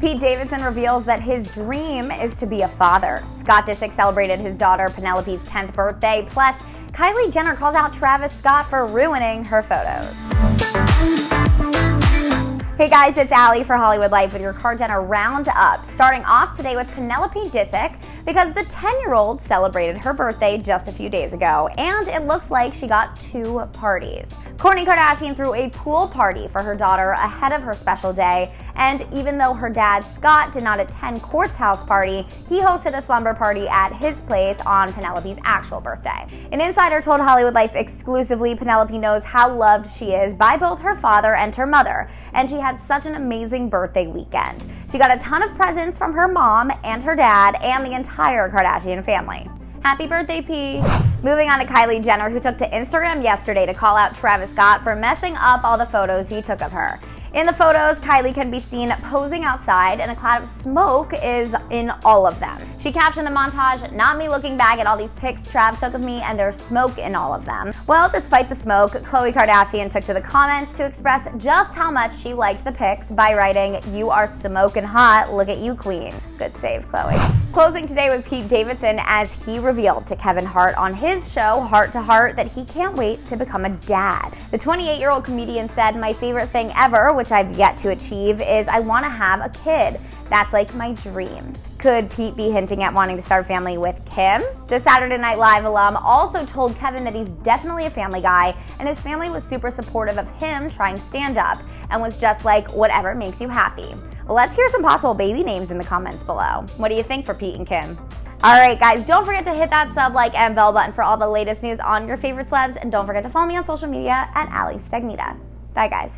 Pete Davidson reveals that his dream is to be a father. Scott Disick celebrated his daughter Penelope's 10th birthday, plus Kylie Jenner calls out Travis Scott for ruining her photos. Hey guys, it's Allie for Hollywood Life with your KarJenner Roundup. Starting off today with Penelope Disick because the 10 year old celebrated her birthday just a few days ago, and it looks like she got two parties. Kourtney Kardashian threw a pool party for her daughter ahead of her special day, and even though her dad Scott did not attend Kourt's house party, he hosted a slumber party at his place on Penelope's actual birthday. An insider told Hollywood Life exclusively Penelope knows how loved she is by both her father and her mother, and she had such an amazing birthday weekend. She got a ton of presents from her mom and her dad and the entire Kardashian family. Happy birthday, P. Moving on to Kylie Jenner, who took to Instagram yesterday to call out Travis Scott for messing up all the photos he took of her. In the photos, Kylie can be seen posing outside, and a cloud of smoke is in all of them. She captioned the montage, Not me looking back at all these pics Trav took of me, and there's smoke in all of them. Well, despite the smoke, Khloe Kardashian took to the comments to express just how much she liked the pics by writing, You are smoking hot, look at you, queen. Good save, Khloe. Closing today with Pete Davidson as he revealed to Kevin Hart on his show, Hart to Heart, that he can't wait to become a dad. The 28 year old comedian said, My favorite thing ever, which I've yet to achieve, is I want to have a kid. That's like my dream. Could Pete be hinting at wanting to start a family with Kim? The Saturday Night Live alum also told Kevin that he's definitely a family guy, and his family was super supportive of him trying stand up and was just like, whatever makes you happy. Let's hear some possible baby names in the comments below. What do you think for Pete and Kim? Alright guys, don't forget to hit that sub, like, and bell button for all the latest news on your favorite celebs, and don't forget to follow me on social media at Ali Stagnita. Bye guys.